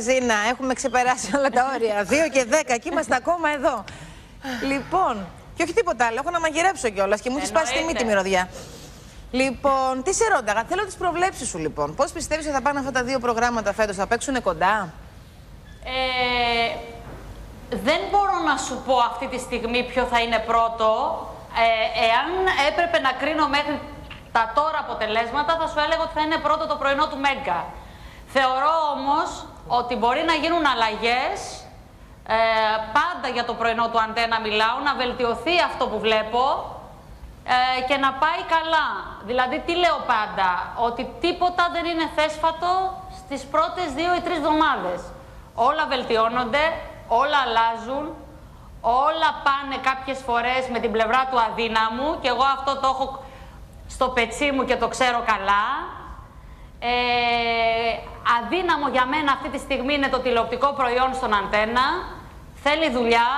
Ζήνα. Έχουμε ξεπεράσει όλα τα όρια. 2 και 10. Και είμαστε ακόμα εδώ. Λοιπόν, και όχι τίποτα άλλο. Έχω να μαγειρέψω κιόλας και μου έχει σπάσει τη μύτη μυρωδιά. Λοιπόν, τι σε ρώταγα. Θέλω τις προβλέψεις σου λοιπόν. Πώς πιστεύεις ότι θα πάνε αυτά τα δύο προγράμματα φέτος, θα παίξουν κοντά; Ε, δεν μπορώ να σου πω αυτή τη στιγμή ποιο θα είναι πρώτο. Ε, εάν έπρεπε να κρίνω μέχρι τα τώρα αποτελέσματα, θα σου έλεγα ότι θα είναι πρώτο το πρωινό του Μέγκα. Θεωρώ όμως ότι μπορεί να γίνουν αλλαγές, ε, πάντα για το πρωινό του Αντένα μιλάω, να βελτιωθεί αυτό που βλέπω ε, και να πάει καλά. Δηλαδή, τι λέω πάντα, ότι τίποτα δεν είναι θέσφατο στις πρώτες δύο ή τρεις εβδομάδες. Όλα βελτιώνονται, όλα αλλάζουν, όλα πάνε κάποιες φορές με την πλευρά του αδύναμου και εγώ αυτό το έχω στο πετσί μου και το ξέρω καλά. Ε, αδύναμο για μένα αυτή τη στιγμή είναι το τηλεοπτικό προϊόν στον αντένα. Θέλει δουλειά.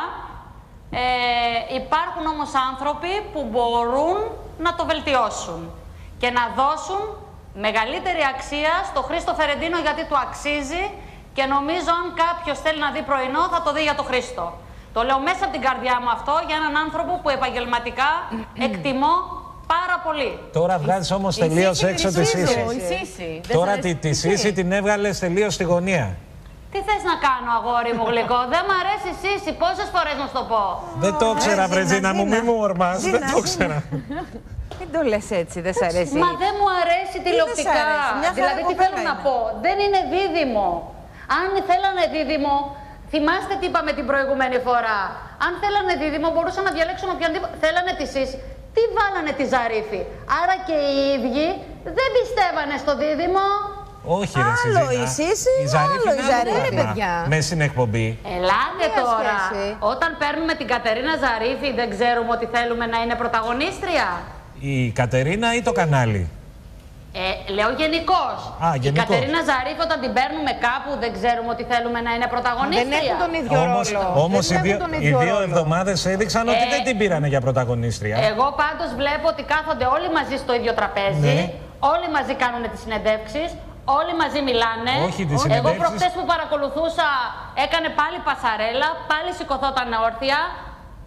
Ε, υπάρχουν όμως άνθρωποι που μπορούν να το βελτιώσουν και να δώσουν μεγαλύτερη αξία στο Χρήστο Φερεντίνο γιατί του αξίζει και νομίζω αν κάποιος θέλει να δει πρωινό θα το δει για το Χρήστο. Το λέω μέσα από την καρδιά μου αυτό για έναν άνθρωπο που επαγγελματικά εκτιμώ πάρα πολύ. Τώρα βγάζεις όμως τελείως έξω τη Σύση. Τώρα τη, τη Σύση την έβγαλες τελείως στη γωνία. Τι θες να κάνω, αγόρι μου γλυκό; Δεν μ' αρέσει η Σύση. Πόσες φορές να σου το πω; Δεν το ήξερα, Βρετζίνα μου, μη μου ορμάς. Δεν το ήξερα. Μην το λες έτσι, δεν σ' αρέσει. Μα δεν μου αρέσει τηλεοπτικά. Δηλαδή, τι θέλω να πω; Δεν είναι δίδυμο. Αν θέλανε δίδυμο, θυμάστε τι είπαμε την προηγούμενη φορά. Αν θέλανε δίδυμο, μπορούσαν να διαλέξουν οποιονδήποτε. Θέλανε τη Σύση τι βάλανε τη Ζαρίφη; Άρα και οι ίδιοι δεν πιστεύανε στο δίδυμο. Όχι, ρε Άλλο η Σύση, η Ζαρίφη άλλο η Ζαρίφη, παιδιά. Με στην εκπομπή. Ελάτε τώρα. Όταν παίρνουμε την Κατερίνα Ζαρίφη, δεν ξέρουμε ότι θέλουμε να είναι πρωταγωνίστρια. Η Κατερίνα ή το κανάλι; Ε, λέω γενικώς. Η Κατερίνα Ζαρίφ, όταν την παίρνουμε κάπου, δεν ξέρουμε ότι θέλουμε να είναι πρωταγωνίστρια. Δεν έχουν τον ίδιο όμως, ρόλο. Όμως οι, δύο, οι δύο εβδομάδες έδειξαν ότι ε, δεν την πήρανε για πρωταγωνίστρια. Εγώ πάντως βλέπω ότι κάθονται όλοι μαζί στο ίδιο τραπέζι. Ναι. Όλοι μαζί κάνουν τις συνεντεύξεις. Όλοι μαζί μιλάνε. Όχι, τις Εγώ προχτές που παρακολουθούσα έκανε πάλι πασαρέλα, πάλι σηκωθόταν όρθια.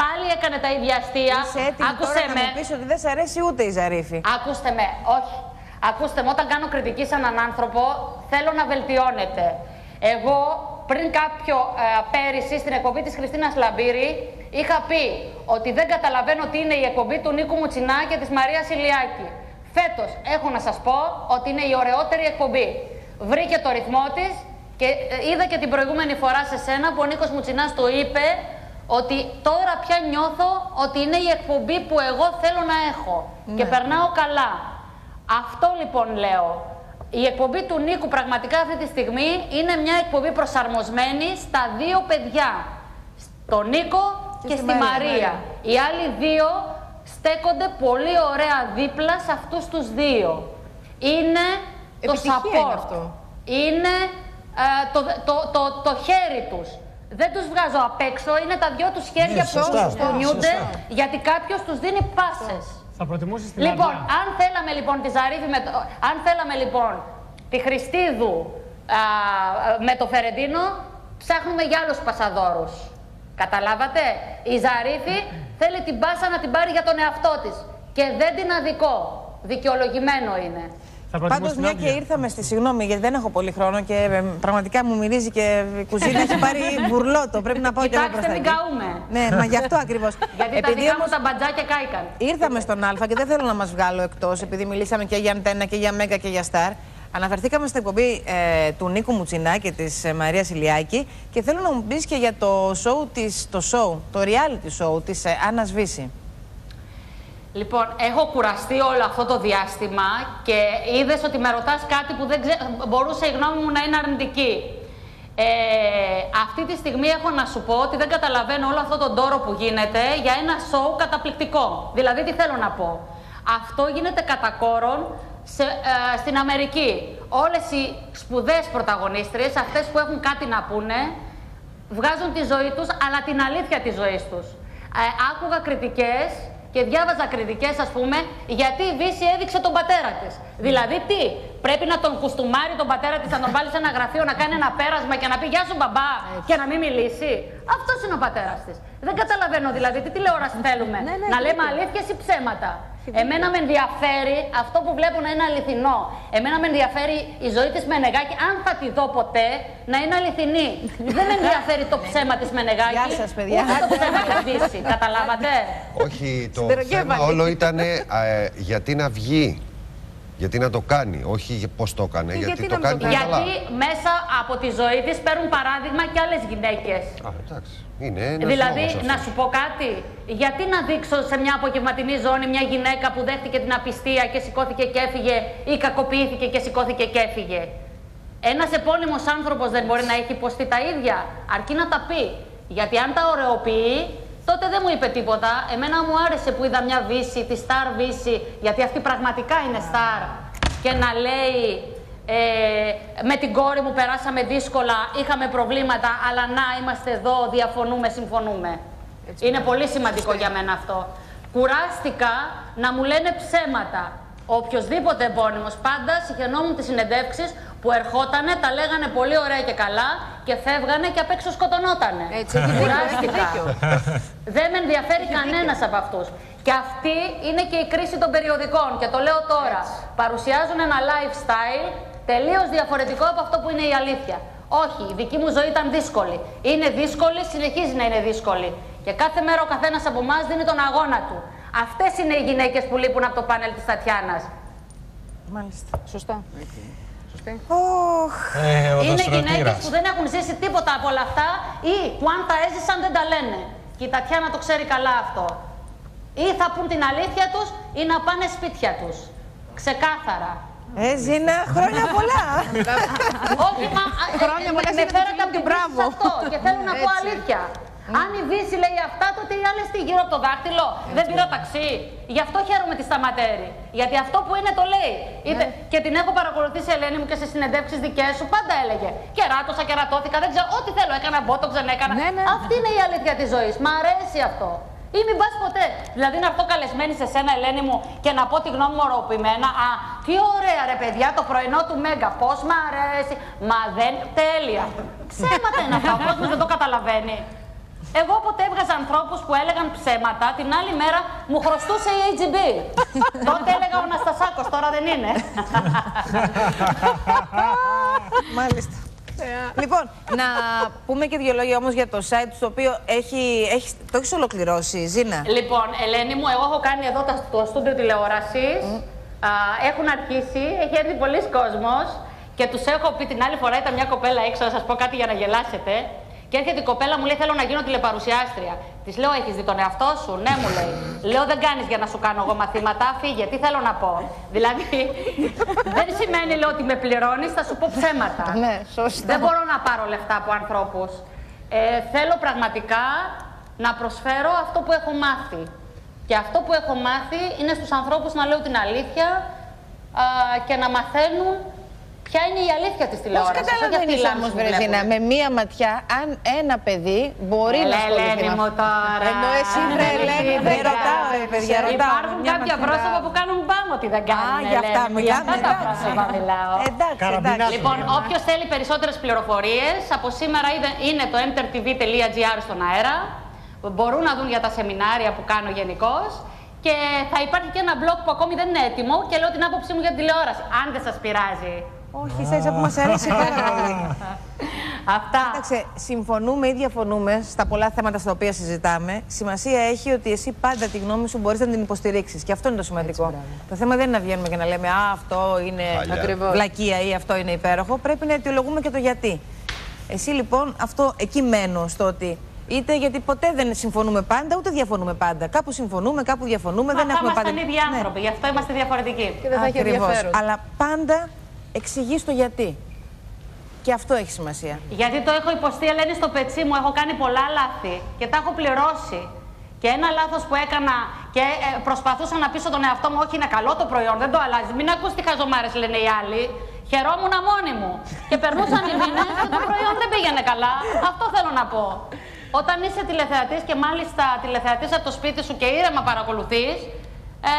Πάλι έκανε τα ίδια αστεία. Είσαι έτοιμη Άκουσε τώρα με. να μου πεις ότι δεν σ' αρέσει ούτε η Ζαρίφη. Ακούστε με. Όχι. Ακούστε με, όταν κάνω κριτική σε έναν άνθρωπο, θέλω να βελτιώνεται. Εγώ πριν κάποιο ε, πέρυσι στην εκπομπή της Χριστίνας Λαμπύρη είχα πει ότι δεν καταλαβαίνω τι είναι η εκπομπή του Νίκου Μουτσινά και της Μαρίας Ηλιάκη. Φέτος έχω να σας πω ότι είναι η ωραιότερη εκπομπή. Βρήκε το ρυθμό της και ε, είδα και την προηγούμενη φορά σε σένα που ο Νίκος Μουτσινάς το είπε ότι τώρα πια νιώθω ότι είναι η εκπομπή που εγώ θέλω να έχω και ναι. περνάω καλά. Αυτό λοιπόν λέω. Η εκπομπή του Νίκου πραγματικά αυτή τη στιγμή είναι μια εκπομπή προσαρμοσμένη στα δύο παιδιά. Στον Νίκο και, στη Μαρία. Οι άλλοι δύο στέκονται πολύ ωραία δίπλα σε αυτούς τους δύο. Είναι το support. Είναι, ε, το, το, το, το, χέρι τους. Δεν τους βγάζω απ' έξω, είναι τα δυο τους χέρια ναι, που κουνιούνται γιατί κάποιος τους δίνει πάσες. Θα προτιμούσες την Λοιπόν, αν θέλαμε λοιπόν τη Ζαρίφη με το, αν θέλαμε λοιπόν τη Χριστίδου α, με το Φερεντίνο, ψάχνουμε για άλλους πασαδόρους. Καταλάβατε, η Ζαρίφη θέλει την πάσα να την πάρει για τον εαυτό της και δεν την αδικό. Δικαιολογημένο είναι. Πάντως, μια και ήρθαμε στη συγγνώμη, γιατί δεν έχω πολύ χρόνο και ε, πραγματικά μου μυρίζει και η κουζίνα έχει πάρει βουρλότο. Πρέπει να πάω και εγώ μπροστά. μην καούμε. Ναι, μα γι' αυτό ακριβώς. γιατί επειδή τα δικά μου τα μπατζάκια κάηκαν. Ήρθαμε στον Α και δεν θέλω να μας βγάλω εκτός, επειδή μιλήσαμε και για Αντένα και για Μέγα και για Σταρ. Αναφερθήκαμε στην εκπομπή ε, του Νίκου Μουτσινά και της ε, Μαρίας Ηλιάκη και θέλω να μου πεις και για το show, της, το show, το reality show της ε, Άννας Βύση. Λοιπόν, έχω κουραστεί όλο αυτό το διάστημα και είδες ότι με ρωτάς κάτι που δεν ξε... μπορούσε η γνώμη μου να είναι αρνητική. Ε, αυτή τη στιγμή έχω να σου πω ότι δεν καταλαβαίνω όλο αυτό τον τόρο που γίνεται για ένα σοου καταπληκτικό. Δηλαδή, τι θέλω να πω; Αυτό γίνεται κατά κόρον σε, ε, στην Αμερική. Όλες οι σπουδαίες πρωταγωνίστριες, αυτές που έχουν κάτι να πούνε, βγάζουν τη ζωή τους, αλλά την αλήθεια της ζωής τους. Ε, άκουγα κριτικές και διάβαζα κριτικές, ας πούμε, γιατί η Βύση έδειξε τον πατέρα της. Δηλαδή, τι, πρέπει να τον κουστούμάρει τον πατέρα της, να τον βάλει σε ένα γραφείο να κάνει ένα πέρασμα και να πει Γεια σου, μπαμπά, και να μην μιλήσει. Αυτός είναι ο πατέρας της. Δεν καταλαβαίνω δηλαδή τι τηλεόραση θέλουμε. Ναι, ναι, να ναι. λέμε αλήθειες ή ψέματα. Εμένα με ενδιαφέρει αυτό που βλέπω να είναι αληθινό. Εμένα με ενδιαφέρει η ζωή της Μενεγάκη, αν θα τη δω ποτέ, να είναι αληθινή. Δεν με ενδιαφέρει το ψέμα της Μενεγάκη. Γεια σας, παιδιά. Ούτε το ψέμα της Δύση. Καταλάβατε; Όχι, το Σιδεροκέφαλη. θέμα όλο ήταν γιατί να βγει; Γιατί να το κάνει, όχι πώς το έκανε. Και γιατί, γιατί το να μην κάνει το πολύ κάνει. καλά. Γιατί μέσα από τη ζωή της παίρνουν παράδειγμα και άλλες γυναίκες. Α, εντάξει. Είναι ένας Δηλαδή, νόμος να αυτός. σου πω κάτι. Γιατί να δείξω σε μια απογευματινή ζώνη μια γυναίκα που δέχτηκε την απιστία και σηκώθηκε και έφυγε ή κακοποιήθηκε και σηκώθηκε και έφυγε; Ένας επώνυμος άνθρωπος δεν μπορεί να έχει υποστεί τα ίδια, αρκεί να τα πει. Γιατί αν τα ωρεοποιεί, τότε δεν μου είπε τίποτα. Εμένα μου άρεσε που είδα μια βύση, τη Star Βύση, γιατί αυτή πραγματικά είναι Star. Και να λέει ε, με την κόρη μου περάσαμε δύσκολα, είχαμε προβλήματα, αλλά να είμαστε εδώ, διαφωνούμε, συμφωνούμε. Είναι πολύ σημαντικό για μένα αυτό. Κουράστηκα να μου λένε ψέματα. Οποιοδήποτε επώνυμος πάντα συγχαινόμουν τις συνεντεύξεις που ερχότανε, τα λέγανε πολύ ωραία και καλά και φεύγανε και απ' έξω σκοτωνότανε. Έτσι, έχει δίκιο, έχει Κουράστηκα. δίκιο. Δεν με ενδιαφέρει κανένας από αυτούς. Και αυτή είναι και η κρίση των περιοδικών. Και το λέω τώρα. Παρουσιάζουν ένα lifestyle τελείως διαφορετικό από αυτό που είναι η αλήθεια. Όχι, η δική μου ζωή ήταν δύσκολη. Είναι δύσκολη, συνεχίζει να είναι δύσκολη. Και κάθε μέρα ο καθένας από εμάς δίνει τον αγώνα του. Αυτές είναι οι γυναίκες που λείπουν από το πάνελ της Τατιάνας. Μάλιστα. Σωστά. Σωστή. Ωχ. Ε, ο Είναι γυναίκες δοστρωτήρας. που δεν έχουν ζήσει τίποτα από όλα αυτά ή που αν τα έζησαν δεν τα λένε. Και η Τατιάνα το ξέρει καλά αυτό. Ή θα πούν την αλήθεια τους ή να πάνε σπίτια τους. Ξεκάθαρα. Ε, Ζήνα, χρόνια πολλά. Όχι, μα α, ε, Χρόνια ε, πολλά με, με ζήτητα φέρατε και από την μπράβο. Δύση σε αυτό και θέλω να πω Έτσι. αλήθεια. Αν η Δύση λέει αυτά, τότε οι άλλες τι γύρω από το δάχτυλο. Δεν πήρα ταξί. Γι' αυτό χαίρομαι τη σταματέρη. Γιατί αυτό που είναι το λέει. Είτε, Και την έχω παρακολουθήσει, Ελένη μου, και σε συνεντεύξεις δικές σου. Πάντα έλεγε. Κεράτωσα, κερατώθηκα, δεν ξέρω. Ό,τι θέλω έκανα, μπότοξ δεν έκανα. Ναι, ναι. Αυτή είναι η αλήθεια της ζωής. Μ' αρέσει αυτό. Ή μην πας ποτέ. Δηλαδή να έρθω καλεσμένη σε σένα, Ελένη μου, και να πω τη γνώμη μου οροποιημένα. Α, τι ωραία ρε παιδιά, το πρωινό του Μέγκα. Πώς μ' αρέσει. Μα δεν. Τέλεια. Ψέματα είναι αυτά. Ο κόσμος δεν το καταλαβαίνει. Εγώ ποτέ έβγαζα ανθρώπους που έλεγαν ψέματα, την άλλη μέρα μου χρωστούσε η AGB. Τότε έλεγα ο Αναστασάκος, τώρα δεν είναι. Μάλιστα. Λοιπόν, να πούμε και δύο λόγια όμως για το site το οποίο έχει, έχει, το έχεις ολοκληρώσει, Ζήνα; Λοιπόν, Ελένη μου, εγώ έχω κάνει εδώ τα- το στούντιο τηλεόρασης. Έχουν αρχίσει, έχει έρθει πολλοί κόσμος και τους έχω πει την άλλη φορά ήταν μια κοπέλα έξω, να σας πω κάτι για να γελάσετε. Και έρχεται η κοπέλα μου λέει: Θέλω να γίνω τηλεπαρουσιάστρια. Της λέω: Έχεις δει τον εαυτό σου, Ναι, μου λέει. Λέω: Δεν κάνεις για να σου κάνω εγώ μαθήματα, φύγε. Τι θέλω να πω. Δηλαδή, δεν σημαίνει λέω, ότι με πληρώνεις, θα σου πω ψέματα. Ναι, σωστά. Δεν μπορώ να πάρω λεφτά από ανθρώπους. Ε, θέλω πραγματικά να προσφέρω αυτό που έχω μάθει. Και αυτό που έχω μάθει είναι στους ανθρώπους να λέω την αλήθεια α, και να μαθαίνουν ποια είναι η αλήθεια της Πώς τηλεόρασης. όχι αυτή η καταλαβαίνεις λάμψη όμως, που Βρεζίνα, βλέπουμε. με μία ματιά, αν ένα παιδί μπορεί Έλα, να ασχοληθεί Ελένη με μου αυτό. τώρα. Ενώ εσύ, βρε, Ελένη, δεν παιδιά. ρωτάω, ρε, παιδιά, ρωτάω. Υπάρχουν Μια κάποια ματιά. πρόσωπα που κάνουν μπάμ ότι δεν κάνουν. Α, για αυτά Ελένη μου, μιλάμε. Για αυτά τα εντάξει. πρόσωπα μιλάω. Εντάξει, Καραμπινά εντάξει. Λοιπόν, όποιο θέλει περισσότερε πληροφορίε, από σήμερα είδε- είναι το entertv.gr στον αέρα. Μπορούν να δουν για τα σεμινάρια που κάνω γενικώ. Και θα υπάρχει και ένα blog που ακόμη δεν είναι έτοιμο και λέω την άποψή μου για την τηλεόραση. Αν δεν σα πειράζει. Όχι, ίσα που μας αρέσει πάρα πολύ. Αυτά. Κοίταξε, συμφωνούμε ή διαφωνούμε στα πολλά θέματα στα οποία συζητάμε. Σημασία έχει ότι εσύ πάντα τη γνώμη σου μπορείς να την υποστηρίξεις. Και αυτό είναι το σημαντικό. το θέμα δεν είναι να βγαίνουμε και να λέμε Α, αυτό είναι Παλιά. Ακριβώς. βλακεία ή αυτό είναι υπέροχο. Πρέπει να αιτιολογούμε και το γιατί. Εσύ λοιπόν, αυτό εκεί μένω στο ότι είτε γιατί ποτέ δεν συμφωνούμε πάντα, ούτε διαφωνούμε πάντα. Κάπου συμφωνούμε, κάπου διαφωνούμε. Μα δεν θα έχουμε ήμασταν πάντα. ίδιοι Ναι. άνθρωποι, γι' αυτό είμαστε διαφορετικοί. Και δεν θα έχει Ακριβώς. ενδιαφέρον. Αλλά πάντα εξηγείς το γιατί. Και αυτό έχει σημασία. Γιατί το έχω υποστεί, Ελένη, στο πετσί μου. Έχω κάνει πολλά λάθη και τα έχω πληρώσει. Και ένα λάθος που έκανα και ε, προσπαθούσα να πείσω τον εαυτό μου, Όχι, είναι καλό το προϊόν, δεν το αλλάζει. Μην ακούς τι χαζομάρες λένε οι άλλοι. Χαιρόμουν μόνη μου. Και περνούσαν οι μήνες και το προϊόν δεν πήγαινε καλά. Αυτό θέλω να πω. Όταν είσαι τηλεθεατής και μάλιστα τηλεθεατής από το σπίτι σου και ήρεμα παρακολουθείς, ε,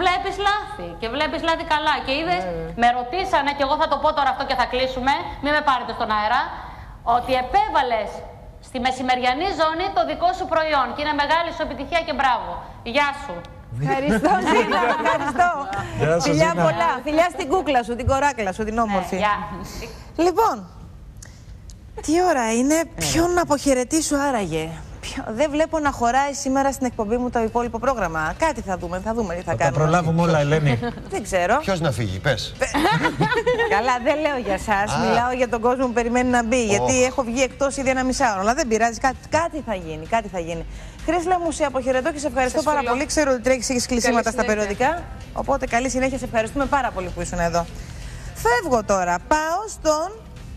βλέπεις λάθη. Και βλέπεις λάθη καλά. Και είδες, με ρωτήσανε, και εγώ θα το πω τώρα αυτό και θα κλείσουμε, μην με πάρετε στον αέρα, ότι επέβαλες στη μεσημεριανή ζώνη το δικό σου προϊόν. Και είναι μεγάλη σου επιτυχία και μπράβο. Γεια σου. Ευχαριστώ, Ζήνα. Ευχαριστώ. Γεια σου, Φιλιά Ζήνα. πολλά. Φιλιά στην κούκλα σου, την κοράκλα σου, την όμορφη. Ε, γεια. Λοιπόν, τι ώρα είναι, ποιον να αποχαιρετήσω άραγε; Ποιο- Δεν βλέπω να χωράει σήμερα στην εκπομπή μου το υπόλοιπο πρόγραμμα. Κάτι θα δούμε, θα δούμε τι θα Θα τα κάνουμε. προλάβουμε όλα, Ελένη. Δεν ξέρω. Ποιος να φύγει, πες. Καλά, δεν λέω για εσά. Μιλάω για τον κόσμο που περιμένει να μπει. Γιατί έχω βγει εκτός ήδη ένα μισάωρο. Αλλά δεν πειράζει, κάτι, κάτι θα γίνει. Κάτι θα γίνει. Χρήσλα μου, σε αποχαιρετώ και σε ευχαριστώ πάρα πολύ. Ξέρω ότι τρέχεις, έχεις κλεισίματα στα συνέχεια. περιοδικά. Οπότε καλή συνέχεια. Σε ευχαριστούμε πάρα πολύ που ήσουν εδώ. Φεύγω τώρα. Πάω στον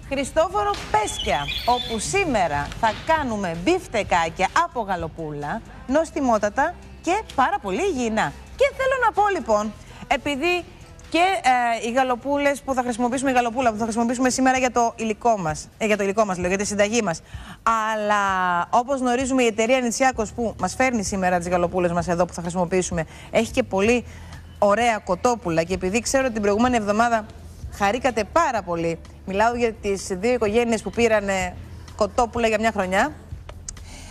Χριστόφορο Πέσκια, όπου σήμερα θα κάνουμε μπιφτεκάκια από γαλοπούλα, νοστιμότατα και πάρα πολύ υγιεινά. Και θέλω να πω λοιπόν, επειδή και ε, οι γαλοπούλες που θα χρησιμοποιήσουμε, η γαλοπούλα που θα χρησιμοποιήσουμε σήμερα για το υλικό μας, ε, για το υλικό μας, λέω, για τη συνταγή μας. Αλλά όπως γνωρίζουμε, η εταιρεία Νιτσιάκο που μας φέρνει σήμερα τις γαλοπούλες μας εδώ που θα χρησιμοποιήσουμε, έχει και πολύ ωραία κοτόπουλα. Και επειδή ξέρω ότι την προηγούμενη εβδομάδα χαρήκατε πάρα πολύ, μιλάω για τις δύο οικογένειες που πήραν κοτόπουλα για μια χρονιά.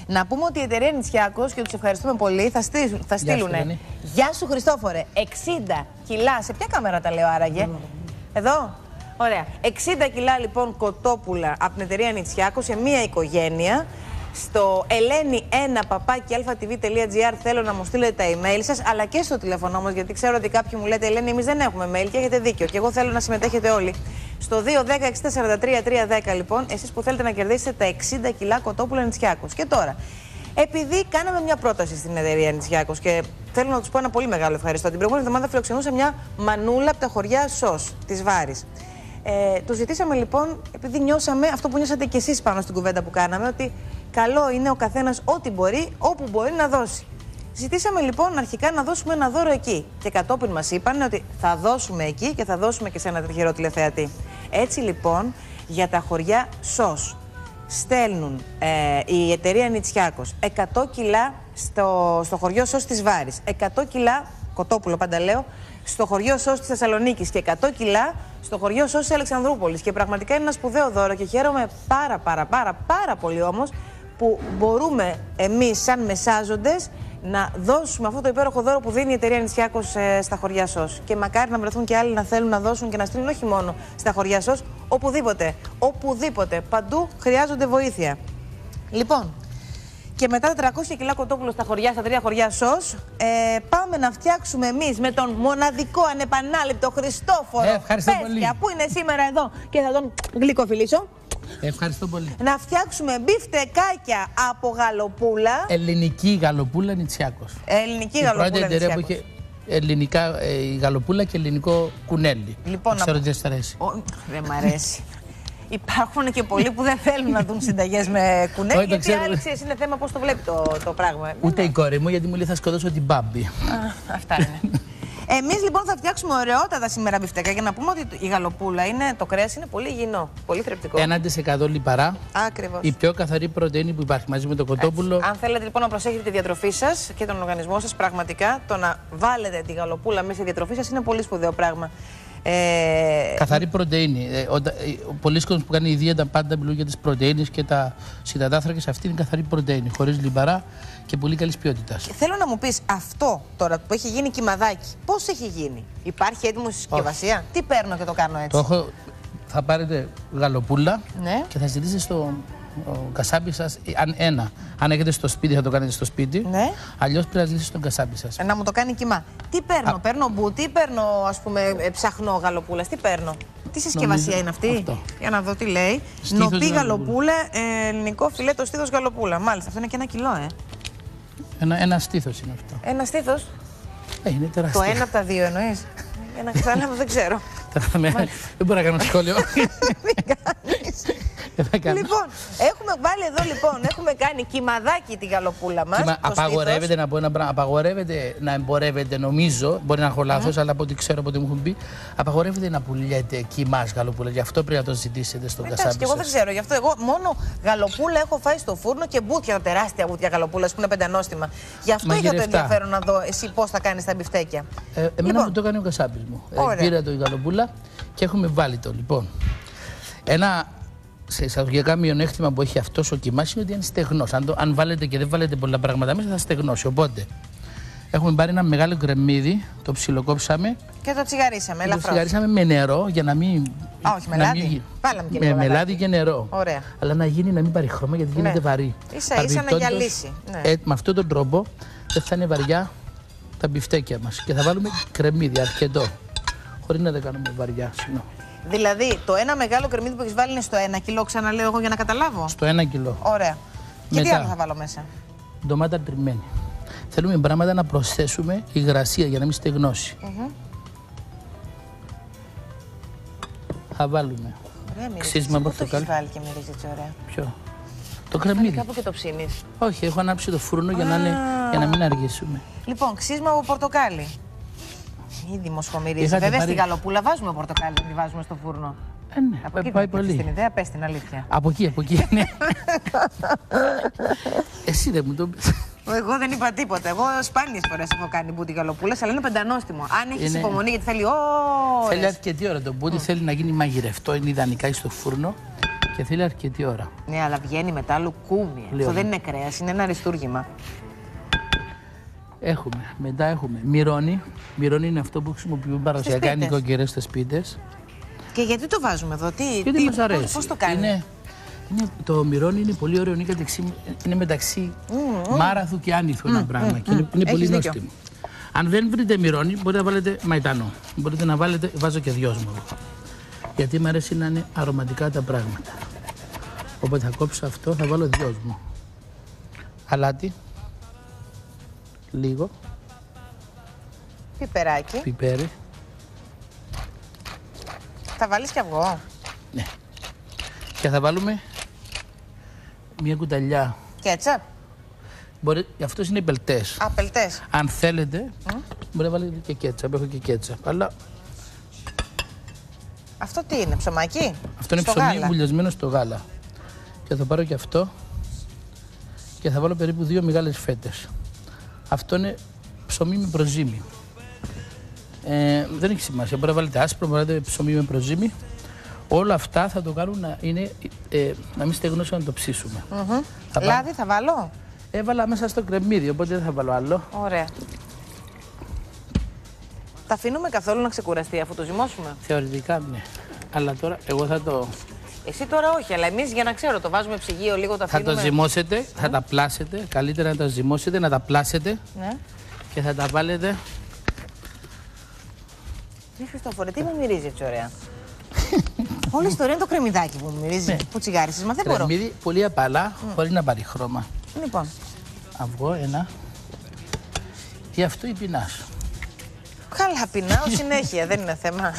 Να πούμε ότι η εταιρεία Νητσιάκο και τους ευχαριστούμε πολύ θα, στείλουν, θα στείλουν. Ελένη. Γεια σου Χριστόφορε. 60 κιλά. Σε ποια κάμερα τα λέω άραγε; Εδώ. Ωραία. 60 κιλά λοιπόν κοτόπουλα από την εταιρεία Νητσιάκο σε μία οικογένεια. Στο eleni1 θέλω να μου στείλετε τα email σας, αλλά και στο τηλέφωνο μας, γιατί ξέρω ότι κάποιοι μου λέτε Ελένη, εμείς δεν έχουμε mail και έχετε δίκιο. Και εγώ θέλω να συμμετέχετε όλοι. Στο 210-6043-310 λοιπόν, εσείς που θέλετε να κερδίσετε τα 60 κιλά κοτόπουλα Νητσιάκος. Και τώρα, επειδή κάναμε μια πρόταση στην εταιρεία Νητσιάκο και θέλω να τους πω ένα πολύ μεγάλο ευχαριστώ. Την προηγούμενη εβδομάδα φιλοξενούσα μια μανούλα από τα χωριά Σος της Βάρης. Ε, του ζητήσαμε λοιπόν, επειδή νιώσαμε αυτό που νιώσατε κι εσείς πάνω στην κουβέντα που κάναμε, ότι καλό είναι ο καθένας ό,τι μπορεί, όπου μπορεί να δώσει. Ζητήσαμε λοιπόν αρχικά να δώσουμε ένα δώρο εκεί. Και κατόπιν μας είπαν ότι θα δώσουμε εκεί και θα δώσουμε και σε ένα τυχερό τηλεθεατή. Έτσι λοιπόν, για τα χωριά ΣΟΣ στέλνουν ε, η εταιρεία Νητσιάκος 100 κιλά στο, στο χωριό ΣΟΣ της Βάρης, 100 κιλά, κοτόπουλο πάντα λέω, στο χωριό ΣΟΣ της Θεσσαλονίκης και 100 κιλά στο χωριό ΣΟΣ της Αλεξανδρούπολης. Και πραγματικά είναι ένα σπουδαίο δώρο και χαίρομαι πάρα πάρα πάρα πάρα πολύ όμως που μπορούμε εμείς σαν μεσάζοντες να δώσουμε αυτό το υπέροχο δώρο που δίνει η εταιρεία Νησιάκο στα χωριά ΣΟΣ. Και μακάρι να βρεθούν και άλλοι να θέλουν να δώσουν και να στείλουν όχι μόνο στα χωριά ΣΟΣ, οπουδήποτε. Οπουδήποτε. Παντού χρειάζονται βοήθεια. Λοιπόν, και μετά τα 300 κιλά κοτόπουλο στα χωριά, στα τρία χωριά ΣΟΣ, ε, πάμε να φτιάξουμε εμείς με τον μοναδικό ανεπανάληπτο Χριστόφορο Ε, ευχαριστώ πολύ. Πέσκια, που είναι σήμερα εδώ και θα τον γλυκοφιλήσω. Ευχαριστώ πολύ. Να φτιάξουμε μπιφτεκάκια από γαλοπούλα. Ελληνική γαλοπούλα Νιτσιάκος. Ελληνική Η πρώτη γαλοπούλα. εταιρεία που Νιτσιάκος. είχε ελληνικά ε, η γαλοπούλα και ελληνικό κουνέλι. Λοιπόν, Ξέρω να- ότι δεν σας αρέσει. Ω, Δεν μ' αρέσει. Υπάρχουν και πολλοί που δεν θέλουν να δουν συνταγές με κουνέλι. Όχι, το Γιατί ξέρω. άλλη ξέρεις, είναι θέμα πώς το βλέπει το, το πράγμα. Ούτε η κόρη μου γιατί μου λέει θα σκοτώσω την μπάμπη. Α, αυτά είναι. Εμείς λοιπόν θα φτιάξουμε ωραιότατα σήμερα μπιφτέκα για να πούμε ότι η γαλοπούλα είναι, το κρέας είναι πολύ υγιεινό, πολύ θρεπτικό. 1% λιπαρά. Ακριβώς. Η πιο καθαρή πρωτενη που υπάρχει μαζί με το κοτόπουλο. Αν θέλετε λοιπόν να προσέχετε τη διατροφή σας και τον οργανισμό σας, πραγματικά το να βάλετε τη γαλοπούλα μέσα στη διατροφή σας είναι πολύ σπουδαίο πράγμα. Ε, Καθαρή πρωτενη. Ε, όταν- ε, ο πολλοί κόσμοι που κάνει η δίαιτα πάντα μιλούν για τις πρωτενε και τα συντατάθρακε. Αυτή είναι καθαρή πρωτενη. Χωρίς λιπαρά και πολύ καλής ποιότητας. Θέλω να μου πεις αυτό τώρα που έχει γίνει κυμαδάκι, πώς έχει γίνει, Υπάρχει έτοιμος στη συσκευασία, Τι παίρνω και το κάνω έτσι; Το έχω, θα πάρετε γαλοπούλα Ναι. και θα ζητήσετε στο ο κασάπι σας. Αν ένα. Αν έχετε στο σπίτι, θα το κάνετε στο σπίτι. Ναι. Αλλιώς πρέπει να ζητήσετε στον κασάπι σας. Ε, Να μου το κάνει κοιμά. Τι παίρνω, Α. παίρνω μπούτι, παίρνω ας πούμε ε, ψαχνό γαλοπούλας, τι παίρνω. Τι συσκευασία Νομίζω είναι αυτή; αυτό. Για να δω τι λέει. Στήθος Νοπή γαλοπούλας. γαλοπούλα, ε, ελληνικό φιλέτο στήθος γαλοπούλα. Μάλιστα, αυτό είναι και ένα κιλό, ε. Ένα, ένα στήθος είναι αυτό. Ένα στήθος; Ε, είναι Το τεράστιο. ένα από τα δύο εννοείς; Ένα κατάλαβα, δεν ξέρω. δεν μπορώ να κάνω σχόλιο. Μην κάνεις. Λοιπόν, έχουμε βάλει εδώ λοιπόν, έχουμε κάνει κυμαδάκι τη γαλοπούλα μας. Κύμα, απαγορεύεται να πω ένα πράγμα. Απαγορεύεται να εμπορεύεται, νομίζω. Μπορεί να έχω λάθος, αλλά από ό,τι ξέρω, από ό,τι μου έχουν πει, απαγορεύεται να πουλιέται κύμα γαλοπούλας. Γι' αυτό πρέπει να το ζητήσετε στον Εντάξει, κασάπι. και εγώ δεν σας. ξέρω. Γι' αυτό εγώ μόνο γαλοπούλα έχω φάει στο φούρνο και μπούτια, τεράστια μπούτια γαλοπούλας που είναι πεντανόστιμα. Γι' αυτό είχα το Μαγειρευτά. ενδιαφέρον να δω εσύ πώς θα κάνεις τα μπιφτέκια. Ε, εμένα Λοιπόν. μου το έκανε ο κασάπι μου. Ε, Ωραία. πήρα το η γαλοπούλα και έχουμε βάλει το. Λοιπόν, ένα σε εισαγωγικά μειονέκτημα που έχει αυτός ο κοιμά είναι ότι είναι στεγνός. Αν, το- αν βάλετε και δεν βάλετε πολλά πράγματα μέσα, θα στεγνώσει. Οπότε, έχουμε πάρει ένα μεγάλο κρεμμύδι, το ψιλοκόψαμε Και το τσιγαρίσαμε, και το ελαφρώς. τσιγαρίσαμε με νερό για να μην. Α, όχι, να μελάδι. μην γι- Βάλαμε και με λίγο μελάδι λαδάκι. και νερό. Ωραία. Αλλά να γίνει να μην πάρει χρώμα γιατί γίνεται Ναι. βαρύ. Ίσα-ίσα να Παρεμπιπτόντως, γυαλίσει, ναι. ε, με αυτόν τον τρόπο δεν θα είναι βαριά τα μπιφτέκια μας. Και θα βάλουμε κρεμμύδι αρκετό. Χωρίς να τα κάνουμε βαριά. Συγγνώμη. Δηλαδή, το ένα μεγάλο κρεμμύδι που έχεις βάλει είναι στο ένα κιλό, ξαναλέω εγώ για να καταλάβω. Στο ένα κιλό. Ωραία. Και τι Μετά. άλλο θα βάλω μέσα; Ντομάτα τριμμένη. Θέλουμε πράγματα να προσθέσουμε υγρασία για να μην στεγνώσει. Θα βάλουμε Ωραία, μυρίζει. Ξύσμα Πού το έχεις πορτοκάλι. βάλει και μυρίζει έτσι ωραία; ποιο; Το κρεμμύδι. Κάπου και το ψήνεις. Όχι, έχω ανάψει το φούρνο για να, είναι, για να μην αργήσουμε. Λοιπόν, ξύσμα από πορτοκάλι. Ήδη μοσχομυρίζει. Είχατε Βέβαια πάρει- στη γαλοπούλα βάζουμε πορτοκάλι, δεν τη βάζουμε στο φούρνο. Ε, ναι, Από πάει, εκεί πάει δεν έχεις πολύ. την ιδέα, πες την αλήθεια. Από εκεί, από εκεί. ναι. Εσύ δεν μου το πεις. Εγώ δεν είπα τίποτα. Εγώ σπάνιες φορές έχω κάνει μπούτι γαλοπούλα, αλλά είναι πεντανόστιμο. Αν έχεις Είναι- υπομονή, γιατί θέλει Θέλει ώρες. αρκετή ώρα. Το μπούτι θέλει να γίνει μαγειρευτό, είναι ιδανικά στο φούρνο και θέλει αρκετή ώρα. Ναι, αλλά βγαίνει μετά λουκούμι. Αυτό Λέω. δεν είναι κρέας, είναι ένα αριστούργημα. Έχουμε. Μετά έχουμε μυρώνι. Μυρώνι είναι αυτό που χρησιμοποιούμε παραδοσιακά σπίτες. νοικοκυρές στις σπίτε. Και γιατί το βάζουμε εδώ, τι, Γιατί τι, μας αρέσει. πώς, πώς το κάνει; Είναι, είναι, το μυρώνι είναι πολύ ωραίο. Είναι, κατεξί- είναι μεταξύ μάραθου και άνηθου ένα πράγμα. Και είναι, είναι πολύ Έχεις δίκιο. νόστιμο. Αν δεν βρείτε μυρώνι, μπορείτε να βάλετε μαϊτανό. Μπορείτε να βάλετε, βάζω και δυόσμο. εγώ. Γιατί μου αρέσει να είναι αρωματικά τα πράγματα. Οπότε θα κόψω αυτό, θα βάλω δυόσμο. Αλάτι. Λίγο. Πιπεράκι. Πιπέρι. Θα βάλεις και αυγό. Ναι. Και θα βάλουμε μια κουταλιά. Κέτσαπ. Μπορεί, αυτός είναι μπελτέ. Απελτέ. Αν θέλετε, μπορεί να βάλετε και κέτσαπ. Έχω και κέτσαπ. Αλλά Αυτό τι είναι, ψωμάκι; αυτό είναι Στο ψωμί γάλα. βουλιασμένο στο γάλα. Και θα πάρω και αυτό και θα βάλω περίπου δύο μεγάλες φέτες. Αυτό είναι ψωμί με προζύμι. Ε, δεν έχει σημασία. Μπορεί να βάλετε άσπρο, μπορεί να βάλετε ψωμί με προζύμι. Όλα αυτά θα το κάνουν να, είναι, ε, να μην στεγνώσει να το ψήσουμε. Θα πάω- Λάδι θα βάλω; Έβαλα μέσα στο κρεμμύδι, οπότε δεν θα βάλω άλλο. Ωραία. Τα αφήνουμε καθόλου να ξεκουραστεί αφού το ζυμώσουμε; Θεωρητικά ναι. Αλλά τώρα εγώ θα το, Εσύ τώρα όχι, αλλά εμείς για να ξέρω, το βάζουμε ψυγείο λίγο, το θα αφήνουμε. το ζυμώσετε, θα τα πλάσετε. Καλύτερα να τα ζυμώσετε, να τα πλάσετε Ναι. και θα τα βάλετε. Τι Χριστόφορε, τι μου μυρίζει έτσι ωραία; Όλη η ιστορία είναι το κρεμμυδάκι που μου μυρίζει. Που τσιγάρισες, μα δεν μπορώ. Κρεμμύδι πολύ απαλά, χωρίς να πάρει χρώμα. Λοιπόν, Αυγό, ένα. Και αυτό η πεινάς; καλά πεινάω συνέχεια, δεν είναι θέμα.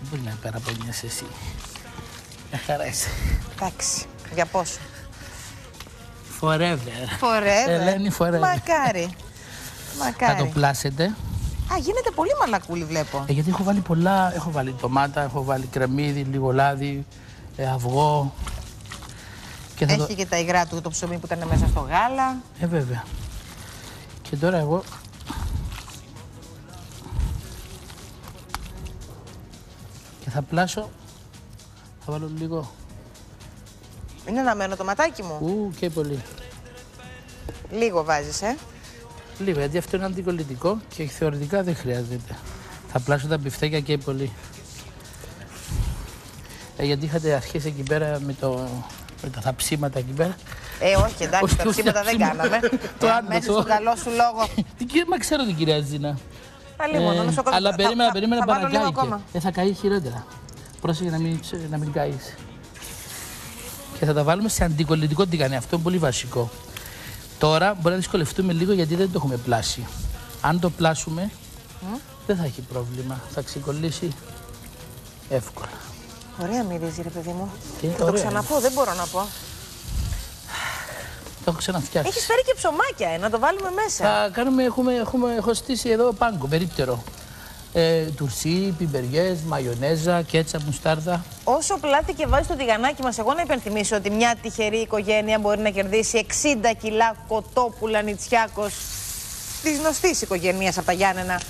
Δεν μπορεί να παραπονιέσαι εσύ. Μια χαράς είσαι. Εντάξει, για πόσο; Forever. Forever. Ελένη, forever. Μακάρι. Θα Μακάρι. το πλάσετε. Α, γίνεται πολύ μαλακούλι, βλέπω. Ε, γιατί έχω βάλει πολλά. Έχω βάλει ντομάτα, έχω βάλει κρεμμύδι, λίγο λάδι, ε, αυγό. Και θα το... Έχει και τα υγρά του το ψωμί που ήταν μέσα στο γάλα. Ε, βέβαια. Και τώρα εγώ... Και θα πλάσω... Θα βάλω λίγο... Είναι αναμένο το ματάκι μου. Ου, και πολύ. Λίγο βάζεις, ε. Λίγο, γιατί αυτό είναι αντικολλητικό και θεωρητικά δεν χρειάζεται. Θα πλάσω τα μπιφτέκια και πολύ. Ε, γιατί είχατε αρχίσει εκεί πέρα με, το, με τα θαψίματα εκεί πέρα. Ε, όχι, εντάξει, Όχι, τα όχι, ψήματα δεν ψήμα. κάναμε. Το Ε, άντρο, Μέσα το- στον καλό σου λόγο. Τι κυρία, μα ξέρω την κυρία Ζήνα. Πάλι μόνο, να σου Ε, αλλά θα- περίμενα, θα- περίμενα θα βάλω λίγο παρακάει. ακόμα. Ε, θα καεί χειρότερα. Πρόσεχε να μην, ξε- να μην καείς. Και θα τα βάλουμε σε αντικολλητικό τηγανί. Αυτό είναι πολύ βασικό. Τώρα μπορεί να δυσκολευτούμε λίγο γιατί δεν το έχουμε πλάσει. Αν το πλάσουμε, δεν θα έχει πρόβλημα. Θα ξεκολλήσει εύκολα. Ωραία μυρίζει, ρε παιδί μου. Τι, Θα το ωραία ξαναπώ, δεν μπορώ να πω. Το έχω ξαναφτιάξει. Έχεις φέρει και ψωμάκια, ε, να το βάλουμε μέσα. Θα κάνουμε, έχουμε, έχουμε, έχω στήσει εδώ πάγκο, περίπτερο. Ε, τουρσί, πιμπεριές, μαγιονέζα, κέτσα, μουστάρδα. Όσο πλάτη και βάζει το τηγανάκι μας, εγώ να υπενθυμίσω ότι μια τυχερή οικογένεια μπορεί να κερδίσει 60 κιλά κοτόπουλα νητσιάκος της γνωστής οικογένειας από τα Γιάννενα.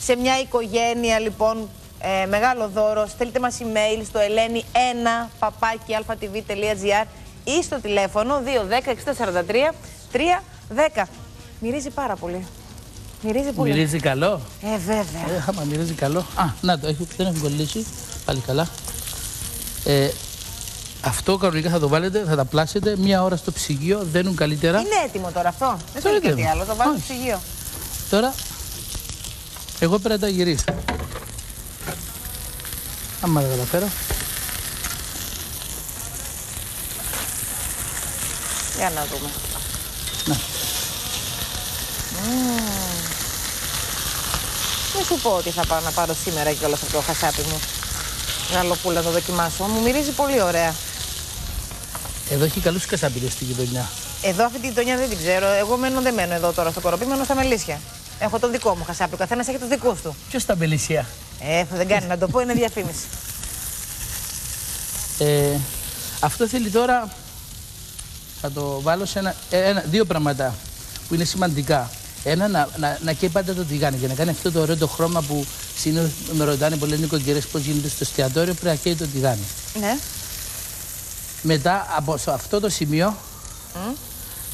Σε μια οικογένεια, λοιπόν, ε, μεγάλο δώρο. Στείλτε μας email στο ελένη1 παπάκι αλφα.tv.gr ή στο τηλέφωνο 210 643 310. Μυρίζει πάρα πολύ. Μυρίζει πολύ. Μυρίζει καλό; Ε, βέβαια. Ε, άμα μυρίζει καλό. Α, να το, έχει, δεν έχει κολλήσει. Πάλι καλά. Ε, αυτό κανονικά θα το βάλετε, θα τα πλάσετε μία ώρα στο ψυγείο, δένουν καλύτερα. Είναι έτοιμο τώρα αυτό. Δεν Τώρα θέλει κάτι έτοιμο. άλλο. Το βάζω στο Όχι. ψυγείο. Τώρα, εγώ πρέπει να τα γυρίσω. Άμα δεν καταφέρω. Για να δούμε. Να. Δεν σου πω ότι θα πάω να πάρω σήμερα και όλα αυτό το χασάπι μου. Γαλοπούλα να το δοκιμάσω. Μου μυρίζει πολύ ωραία. Εδώ έχει καλούς κασάπιδες στη γειτονιά. Εδώ αυτή τη γειτονιά δεν την ξέρω. Εγώ μένω, δεν μένω εδώ τώρα στο κοροπή, μένω στα μελίσια. Έχω το δικό μου χασάπι. Ο καθένας έχει τους δικούς του. Ποιος στα μπελισιά. Ε, δεν κάνει να το πω, είναι διαφήμιση. Ε, αυτό θέλει τώρα. Θα το βάλω σε ένα, ε, ένα, δύο πράγματα που είναι σημαντικά. Ένα, να, να, να καίει πάντα το τηγάνι και να κάνει αυτό το ωραίο το χρώμα που συνήθως με ρωτάνε πολλές νοικοκυρές πώς γίνεται στο εστιατόριο. Πρέπει να καίει το τηγάνι. ναι. Μετά από σε αυτό το σημείο,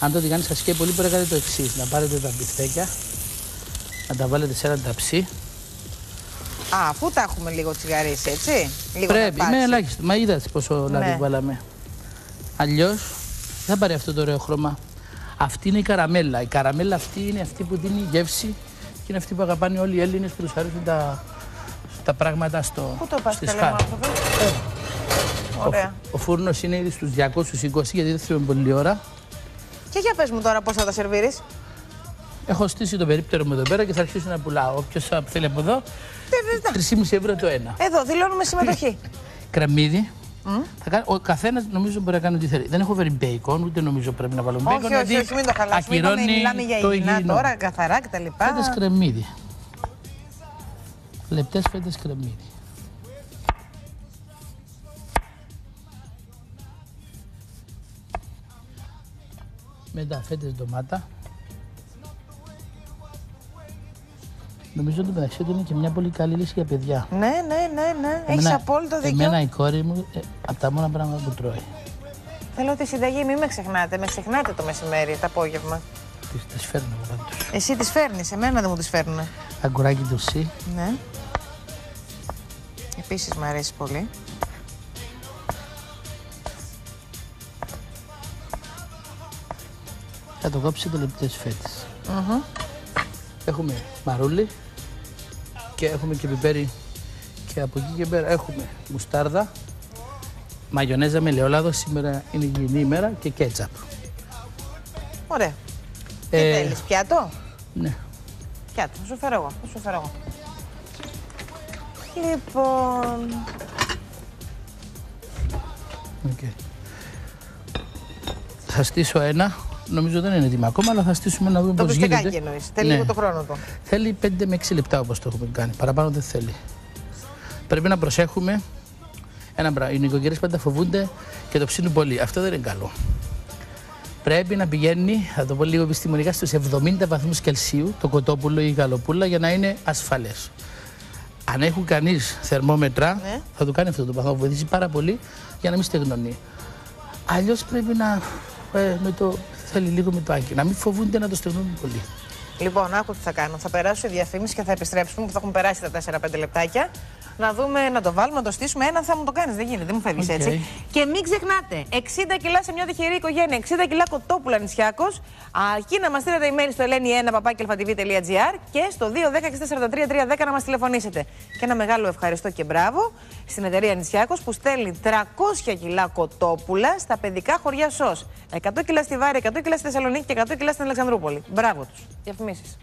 αν το τηγάνι σας καίει πολύ, πρέπει να κάνετε το εξής: Να πάρετε τα μπιφτέκια, να τα βάλετε σε ένα ταψί. Α, αφού τα έχουμε λίγο τσιγαρίσει, έτσι. Λίγο Πρέπει, να με πάτσει. ελάχιστο. Μα είδατε πόσο λάδι Ναι. βάλαμε. Αλλιώς δεν θα πάρει αυτό το ωραίο χρώμα. Αυτή είναι η καραμέλα. Η καραμέλα αυτή είναι αυτή που δίνει γεύση και είναι αυτή που αγαπάνε όλοι οι Έλληνες που τους αρέσουν τα, τα πράγματα στο, Πού το πας στη καλέ σχάρα. μου άνθρωπο. Ωραία. Ο, ο φούρνος είναι ήδη στους 220 γιατί δεν θέλουμε πολλή ώρα. Και για πες μου τώρα πώς θα τα σερβίρεις. Έχω στήσει το περίπτερο μου εδώ πέρα και θα αρχίσω να πουλάω. Όποιος θέλει από εδώ, Δεν- δεν- 3,5 ευρώ το ένα. Εδώ δηλώνουμε συμμετοχή. Κρεμμύδι. Θα κάνει, ο καθένας νομίζω μπορεί να κάνει ό,τι θέλει. Δεν έχω φέρει μπέικον, ούτε νομίζω πρέπει να βάλω μπέικον. όχι, όχι, όχι, μην το χαλάσουμε. Είπαμε, ακυρώνει μιλάμε για το υγιεινά υγιεινό. τώρα, καθαρά κτλ. Φέτες κρεμμύδι. Λεπτές φέτες κρεμμύδι. Μετά φέτες ντομάτα. Νομίζω ότι μεταξύ του είναι και μια πολύ καλή λύση για παιδιά. Ναι, ναι, ναι, ναι. Έχεις Εμένα- απόλυτο δίκιο. Εμένα η κόρη μου ε, από τα μόνα πράγματα που τρώει. Θέλω τη συνταγή, μην με ξεχνάτε. Με ξεχνάτε το μεσημέρι, το απόγευμα. Τις, τις φέρνω εγώ πάντως. Εσύ τις φέρνεις, εμένα δεν μου τις φέρνουν. Αγκουράκι του σι. Ναι. Επίσης μου αρέσει πολύ. Θα το κόψετε λεπτές φέτες. Έχουμε μαρούλι και έχουμε και πιπέρι και από εκεί και πέρα έχουμε μουστάρδα, μαγιονέζα με ελαιόλαδο, σήμερα είναι υγιεινή ημέρα και κέτσαπ. Ωραία. Τι Ε, θέλεις, πιάτο; Ναι. Πιάτο, θα σου φέρω εγώ. Θα σου φέρω εγώ. Λοιπόν, οκ. Θα στήσω ένα, νομίζω δεν είναι έτοιμο ακόμα, αλλά θα στήσουμε να δούμε το πώς γίνεται. μπιφτεκάκι εννοείς. Θέλει Ναι. λίγο το χρόνο του. Θέλει 5 με 6 λεπτά όπως το έχουμε κάνει. Παραπάνω δεν θέλει. Πρέπει να προσέχουμε. Ένα πράγμα. Οι νοικοκυρές πάντα φοβούνται και το ψήνουν πολύ. Αυτό δεν είναι καλό. Πρέπει να πηγαίνει, θα το πω λίγο επιστημονικά, στους 70 βαθμούς Κελσίου το κοτόπουλο ή η γαλοπούλα για να είναι ασφαλές. Αν έχουν κανείς θερμόμετρα, Ναι. θα το κάνει αυτό το πράγμα. Βοηθήσει πάρα πολύ για να μην στεγνώνει. Αλλιώς πρέπει να. ε, με το, θέλει λίγο με το μάτι. Να μην φοβούνται να το στεγνώνουν πολύ. Λοιπόν, άκου τι θα κάνω. Θα περάσω η διαφήμιση και θα επιστρέψουμε και θα έχουν περάσει τα 4-5 λεπτάκια. Να δούμε, να το βάλουμε, να το στήσουμε. Ένα θα μου το κάνεις, δεν γίνεται, δεν μου φεύγεις Οκ. έτσι. Και μην ξεχνάτε, 60 κιλά σε μια τυχερή οικογένεια, 60 κιλά κοτόπουλα Νιτσιάκος. Αρκεί να μας στείλετε email στο ελένη1 και στο 210 να μας τηλεφωνήσετε. Και ένα μεγάλο ευχαριστώ και μπράβο στην εταιρεία Νησιάκος που στέλνει 300 κιλά κοτόπουλα στα παιδικά χωριά ΣΟΣ. 100 κιλά στη Βάρη, 100 κιλά στη Θεσσαλονίκη και 100 κιλά στην Αλεξανδρούπολη. Μπράβο τους. Διαφημίσεις.